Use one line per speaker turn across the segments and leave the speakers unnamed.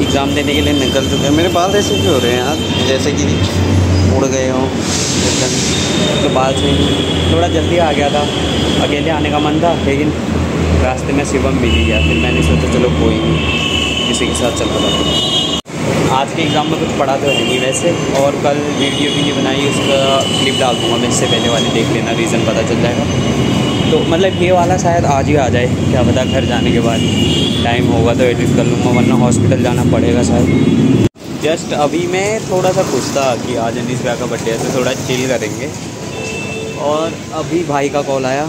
Exam देने के लिए निकल चुके हैं। मेरे बाल ऐसे भी हो रहे हैं यार, जैसे कि उड़ गए हों तो बाल से थोड़ा जल्दी आ गया था। अकेले आने का मन था, लेकिन रास्ते में शिवम मिली गया फिर मैंने सोचा चलो कोई नहीं, किसी के साथ चल पड़ा आज के एग्ज़ाम में कुछ पढ़ा तो है नहीं वैसे, और कल वीडियो भी नहीं बनाई, उसका क्लिप डाल दूँगा मैं, इससे पहले वाले देख लेना रीज़न पता चल जाएगा। तो मतलब ये वाला शायद आज ही आ जाए, क्या पता घर जाने के बाद टाइम होगा तो एडिट कर लूँगा, वरना हॉस्पिटल जाना पड़ेगा शायद। जस्ट अभी मैं थोड़ा सा खुश था कि आज अनिस भैया का बर्थडे है तो थोड़ा चिल करेंगे। और अभी भाई का कॉल आया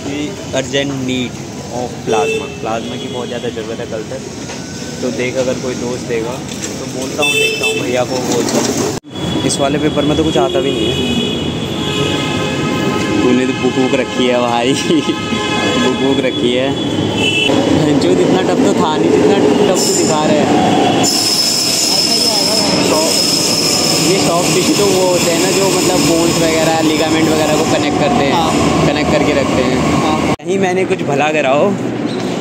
कि urgent need of plasma plasma की बहुत ज़्यादा ज़रूरत है कल तक। तो देख अगर कोई दोस्त देगा तो बोलता हूँ देखता हूँ भैया को बोलता हूँ। इस वाले पेपर में तो कुछ आता भी नहीं है। तूने तो बुक बुक रखी है भाई। बुक बुक रखी है। जो इतना टफ तो था नहीं जितना टफ तो दिखा रहे हैं। ये सॉफ्ट टिश्यू तो वो होते हैं ना जो मतलब बोन्स वगैरह लिगामेंट वगैरह को कनेक्ट करते हैं। हाँ। कनेक्ट करके रखते हैं। हाँ। कहीं मैंने कुछ भला करा हो।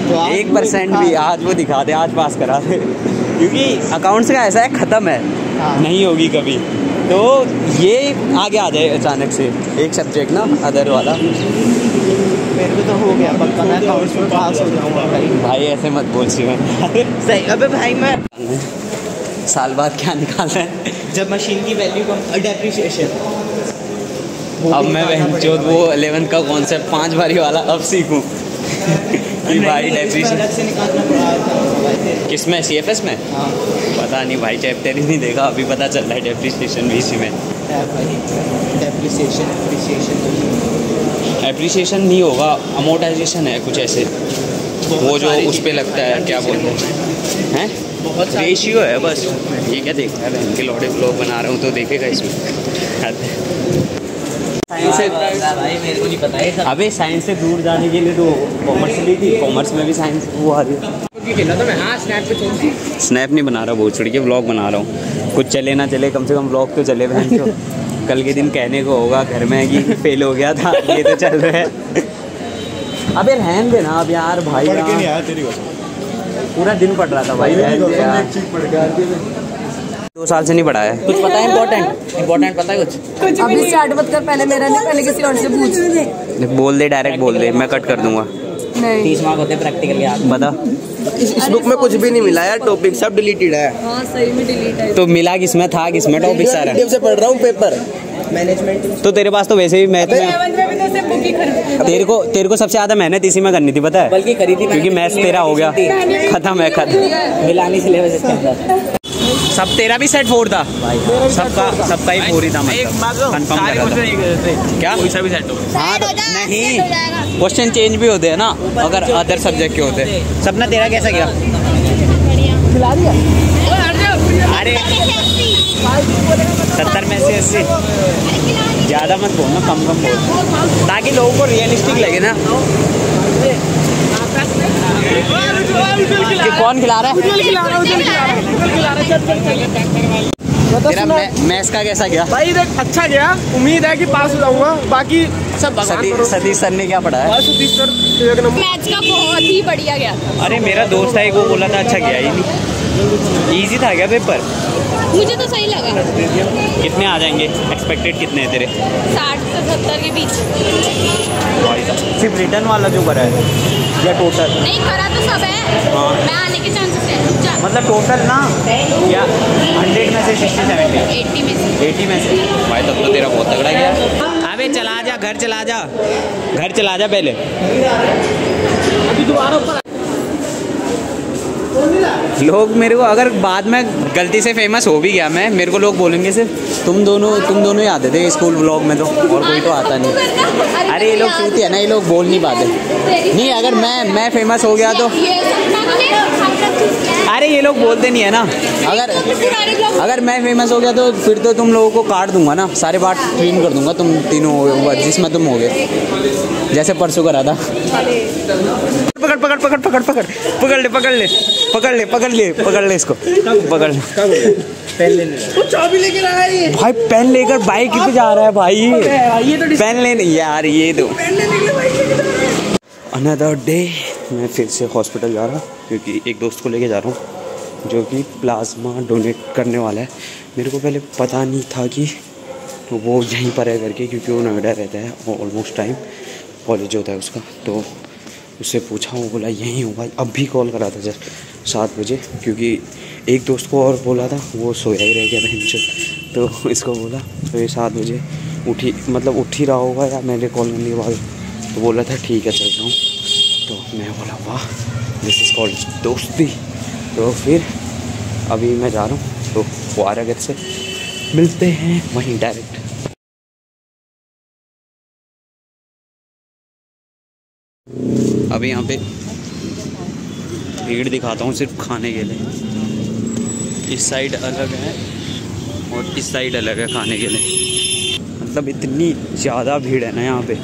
तो एक परसेंट भी आज वो दिखा दे आज पास करा दे। क्योंकि अकाउंट्स का ऐसा है ख़त्म है। हाँ। नहीं होगी कभी। तो ये आगे आ जाए अचानक से। एक सब्जेक्ट ना अदर वाला।
मेरे को तो हो गया पक्का मैं अकाउंट्स में पास हो जाऊँगा भाई।
भाई ऐसे मत बोल सी मैं
सही अबे भाई मैं
साल बाद क्या निकालना है?
जब मशीन की वैल्यू कम डेप्रिसिएशन
अब मैं जो वो अलेवन का कॉन्सेप्ट पाँच बारी वाला अब सीखूं। कि भाई डेप्रिसिएशन किसमें सी एफ़ एस में? हाँ। पता नहीं भाई चैप्टर ही नहीं देखा अभी पता चल रहा है डेप्रिसिएशन भी इसी में। एप्रिसिएशन नहीं होगा। अमोटाइजेशन है कुछ ऐसे। वो जो उस पर लगता है क्या बोलते हैं? हैं। बहुत रेशियो है बस। ये क्या देख रहा है लौटे ब्लॉग बना रहा हूँ तो देखेगा इसमें। साइंस से भाई मेरे को नहीं पता अबे साइंस से दूर जाने के लिए तो कॉमर्स ली थी। कॉमर्स में भी साइंस वो आ रही है। स्नैप नहीं बना रहा बहुत छोड़ के ब्लॉग बना रहा हूँ। कुछ चले ना चले कम से कम ब्लॉग तो चले बहन तो। कल के दिन कहने को होगा घर में कि फेल हो गया था ये तो चल रहा है। अबे रहन देना अब यार भाई पूरा दिन पड़ रहा था भाई दो साल से नहीं पढ़ा है। कुछ पता है इम्पोर्टेंट इम्पोर्टेंट पता है कुछ?
अभी स्टार्ट मत कर पहले मेरा नहीं पहले किसी और से पूछ।
बोल दे डायरेक्ट बोल दे मैं कट कर दूँगा।
तीस
मार्क होते प्रैक्टिकली बता।
इस, इस बुक में कुछ भी नहीं मिला यार टॉपिक सब डिलीटेड है।
हाँ सही में डिलीट है।
तो मिला किसमें था किसमें टॉपिक सारा?
से पढ़ रहा हूँ पेपर मैनेजमेंट
तो तेरे पास तो वैसे भी मैथ में तो तेरे को तेरे को सबसे ज़्यादा मेहनत इसी में करनी थी पता है?
बल्कि खरीदी
क्योंकि मैथ्स तेरा हो गया। खत्म है खत्म।
मिलानी सिलेबस इसके अंदर
सब तेरा भी सेट फोर था। सबका सबका ही फोर ही था मतलब। क्या? भी सेट हो नहीं। क्वेश्चन चेंज भी होते हैं ना अगर अदर सब्जेक्ट के होते। सपना तेरा कैसा गया? अरे। सत्तर में से अस्सी। ज़्यादा मत बोलना कम कम बोल। ताकि लोगों को रियलिस्टिक लगे ना। कि कौन खिला रहा है? तेरा मैथ्स का कैसा गया?
भाई देख अच्छा गया। उम्मीद है कि पास हो जाऊँगा। बाकी सब
सतीश सर ने क्या पढ़ा है?
सतीश सर
मैथ्स का बहुत ही बढ़िया गया
अरे मेरा दोस्त है वो बोला था अच्छा गया ही नहीं। इजी था क्या पेपर
मुझे तो सही लगा।
कितने आ जाएँगे? एक्सपेक्टेड कितने हैं तेरे?
साठ से सत्तर के बीच।
सिर्फ़ रिटर्न वाला जो करा है? या टोटल
नहीं करा तो सब है। हाँ। मैं आने के चांसेस है।
मतलब टोटल ना? या हंड्रेड में से सिक्सटी सेवेंटी
एट्टी में से।
एटी में से। भाई तब तो तेरा बहुत तगड़ा गया अबे चला जा घर चला जा। घर चला जा पहले। अभी दोबारा लोग मेरे को अगर बाद में गलती से फ़ेमस हो भी गया मैं, मेरे को लोग बोलेंगे सिर्फ़, तुम दोनों तुम दोनों ही आते थे स्कूल ब्लॉग में तो और कोई तो आता नहीं। अरे ये लोग चूती है ना, ये लोग बोल नहीं पाते। नहीं, अगर मैं मैं फ़ेमस हो गया तो अरे ये लोग बोलते नहीं है ना। अगर अगर मैं फ़ेमस हो गया तो फिर तो तुम लोगों को काट दूँगा ना। सारे बात ट्रेन कर दूँगा तुम तीनों जिसमें तुम हो गए जैसे परसों करा था। पकड़ पकड़ पकड़ पकड़ पकड़। पकड़ ले पकड़ ले। पकड़ ले पकड़ ले पकड़ ले इसको। पकड़ ले।
चाबी लेकर आया
भाई पेन लेकर बाइक पे जा रहा है भाई। ये तो पेन लेने यार ये तो अनदर डे मैं फिर से हॉस्पिटल जा रहा। हूँ क्योंकि एक दोस्त को लेके जा रहा हूँ, जो कि प्लाज्मा डोनेट करने वाला है। मेरे को पहले पता नहीं था कि वो यहीं पर है करके, क्योंकि वो नोएडा रहता है ऑलमोस्ट टाइम कॉलेज होता है उसका। तो उससे पूछा, वो बोला, यहीं होगा अब भी कॉल करा था जस्ट सात बजे, क्योंकि एक दोस्त को और बोला था, वो सोया ही रह गया था तो इसको बोला तो ये सात बजे उठी मतलब उठ ही रहा होगा या मैंने कॉल करने के बाद? तो बोला था, ठीक है चल रहा हूँ। तो मैं बोला, वाह दिस इज़ कॉल्ड दोस्ती। तो फिर अभी मैं जा रहा हूँ तो आ से मिलते हैं वहीं डायरेक्ट अभी यहाँ पे भीड़ दिखाता हूँ सिर्फ़ खाने के लिए। इस साइड अलग है और इस साइड अलग है खाने के लिए। मतलब इतनी ज़्यादा भीड़ है ना यहाँ पे।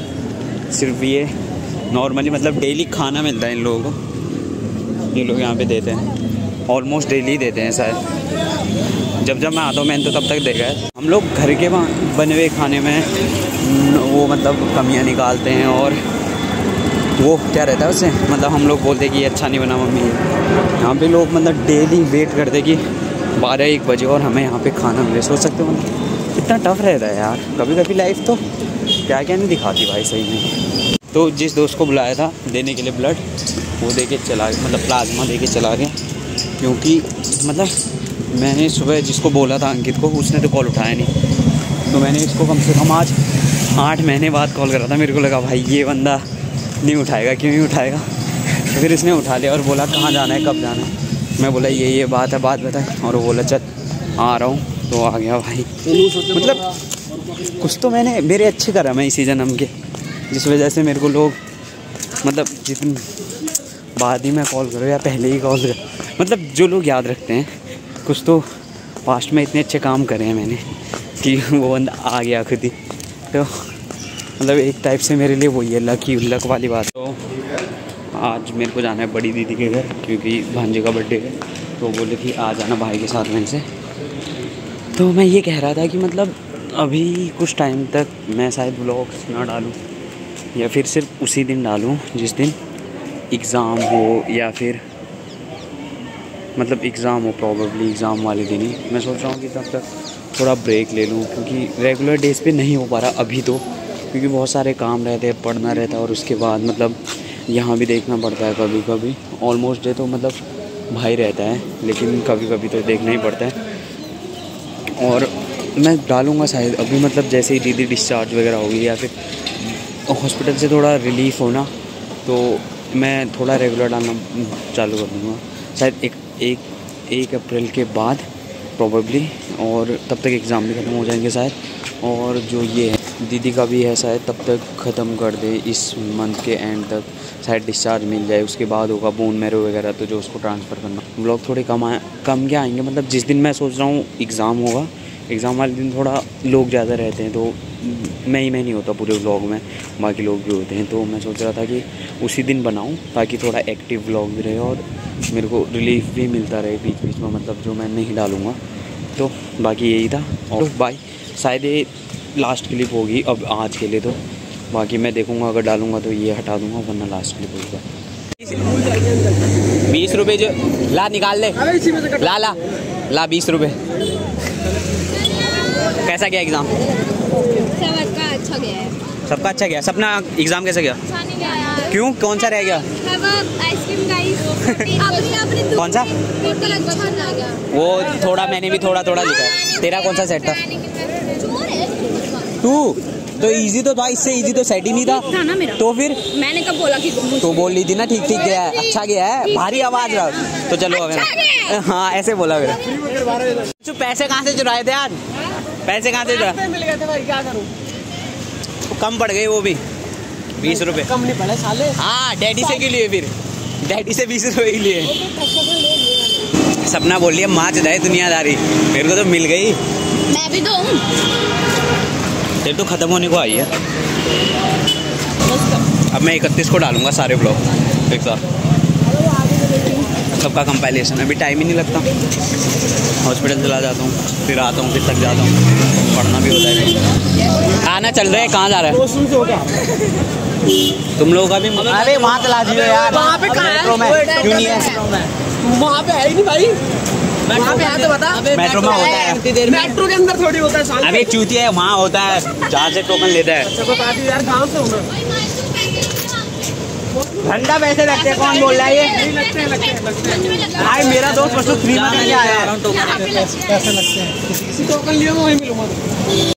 सिर्फ़ ये नॉर्मली मतलब डेली खाना मिलता है इन लोगों को। ये लोग यहाँ पे देते हैं। ऑलमोस्ट डेली देते हैं शायद। जब जब मैं आता हूँ, मैंने तो तब तक देखा है। हम लोग घर के बने हुए खाने में वो मतलब कमियाँ निकालते हैं और वो क्या रहता है उससे? मतलब हम लोग बोलते हैं कि अच्छा नहीं बना मम्मी। यहाँ पे लोग मतलब डेली वेट करते कि बारह एक बजे और हमें यहाँ पे खाना मिले। सोच सकते हो? मतलब कितना टफ रहता है यार। कभी कभी लाइफ तो क्या क्या नहीं दिखाती भाई सही में। तो जिस दोस्त को बुलाया था देने के लिए ब्लड वो दे के चला मतलब प्लाज्मा दे के चला गया। क्योंकि मतलब मैंने सुबह जिसको बोला था अंकित को, उसने तो कॉल उठाया नहीं। तो मैंने इसको कम से कम आज आठ महीने बाद कॉल करा था। मेरे को लगा, भाई, ये बंदा नहीं उठाएगा, क्यों नहीं उठाएगा? तो फिर इसने उठा लिया और बोला, कहाँ जाना है, कब जाना है? मैं बोला, ये ये बात है, बात बताए। और वो बोला, चल, आ रहा हूँ। तो आ गया भाई। मतलब कुछ तो मैंने, मेरे अच्छे करा मैं इसी जन्म के। जिस वजह से मेरे को लोग मतलब जितनी बाद ही मैं कॉल करो या पहले ही कॉल करो मतलब जो लोग याद रखते हैं, कुछ तो पास्ट में इतने अच्छे काम करे हैं मैंने कि वो बंदा आ गया खुद ही। तो मतलब एक टाइप से मेरे लिए वही है लक ही लक वाली बात। तो आज मेरे को जाना है बड़ी दीदी के घर, क्योंकि भांजे का बर्थडे है तो बोले कि आ जाना भाई के साथ में से। तो मैं ये कह रहा था कि मतलब अभी कुछ टाइम तक मैं शायद ब्लॉग्स ना डालूँ। या फिर सिर्फ़ उसी दिन डालूँ, जिस दिन एग्ज़ाम हो या फिर मतलब एग्ज़ाम हो प्रॉबली एग्ज़ाम वाले दिन ही। मैं सोच रहा हूँ कि तब तक थोड़ा ब्रेक ले लूँ, क्योंकि रेगुलर डेज़ पे नहीं हो पा रहा अभी तो क्योंकि बहुत सारे काम रहते हैं, पढ़ना रहता है और उसके बाद मतलब यहाँ भी देखना पड़ता है कभी कभी ऑलमोस्ट डे तो मतलब भाई रहता है, लेकिन कभी कभी तो देखना ही पड़ता है। और मैं डालूँगा शायद, अभी मतलब जैसे ही दीदी डिस्चार्ज वगैरह होगी या फिर हॉस्पिटल से थोड़ा रिलीफ होना तो मैं थोड़ा रेगुलर डालना चालू कर दूँगा। शायद एक एक एक अप्रैल के बाद प्रॉबली और तब तक एग्ज़ाम भी ख़त्म हो जाएँगे शायद। और जो ये है, दीदी का भी है शायद, तब तक ख़त्म कर दे इस मंथ के एंड तक। शायद डिस्चार्ज मिल जाए, उसके बाद होगा बोन मेरो वगैरह तो जो उसको ट्रांसफ़र करना। ब्लॉग थोड़े कम आए, कम क्या आएँगे? मतलब जिस दिन मैं सोच रहा हूँ एग्ज़ाम होगा एग्ज़ाम वाले दिन थोड़ा लोग ज़्यादा रहते हैं तो मैं ही मैं नहीं होता पूरे व्लॉग में बाकी लोग भी होते हैं तो मैं सोच रहा था कि उसी दिन बनाऊँ ताकि थोड़ा एक्टिव व्लॉग भी रहे और मेरे को रिलीफ भी मिलता रहे बीच बीच में मतलब जो मैं नहीं डालूँगा। तो बाकी यही था और बाई शायद ये लास्ट क्लिप होगी अब आज के लिए तो। बाकी मैं देखूँगा अगर डालूँगा तो ये हटा दूँगा वरना लास्ट क्लिप होगा। बीस रुपये जो ला निकाल ले ला ला। ला बीस रुपये कैसा गया एग्ज़ाम
सबका अच्छा गया है।
सबका अच्छा गया। सपना एग्ज़ाम कैसे गया?
अच्छा नहीं गया
क्यों? कौन सा रह गया?
आइसक्रीम
कौन सा? वो थोड़ा मैंने भी थोड़ा थोड़ा लिखा तेरा कौन सा सेट था? टू तो? इजी तो था इससे इजी तो सेट ही नहीं
था।
था
ना मेरा।
तो फिर?
मैंने कब बोला कि
तो बोल ली थी ना ठीक ठीक गया है अच्छा गया है। भारी आवाज़ रहा। तो चलो
अच्छा
अब
हाँ।
ऐसे बोला मेरा। तो पैसे कहाँ से चुराए थे यार? पैसे कहाँ से
मिल गए थे भाई क्या करूँ?
कम पड़ गए वो भी बीस रुपए।
कम नहीं पड़े साले।
हाँ डैडी से के लिए फिर। डैडी से बीस रुपए के लिए। सपना बोल लिया माँ चुदाए दुनियादारी। मेरे को तो मिल गई।
मैं भी तो हूँ।
फिर तो खत्म होने को आई है। अब मैं इकतीस को डालूँगा सारे ब्लॉग। एक साथ। सबका कंपाइलेशन अभी टाइम ही नहीं लगता। हॉस्पिटल चला जाता हूँ फिर आता हूँ फिर थक जाता हूँ। पढ़ना भी होता है। आना चल रहे हैं कहाँ जा रहा है?
हो
तुम लोगों का भी अरे वहाँ चला जियो यार।
वहाँ पे कहाँ है?
क्यों नहीं है?
वहाँ पे है ही नहीं भाई।
वहाँ पे आते बता।
मेट्रो में होता है।
मेट्रो के अंदर थोड़ी होता है
अबे चूतिया है वहाँ होता है। जहाँ से टोकन लेता है
अच्छा बता दी यार गाँव से हूँ मैं
घंटा पैसे लगते हैं कौन बोल रहा है ये?
नहीं लगते हैं लगते हैं लगते हैं।
भाई मेरा दोस्त परसों फ्री में आया
पैसे लगते हैं।
किसी टोकन लिया मैं वहीं मिलूँगा।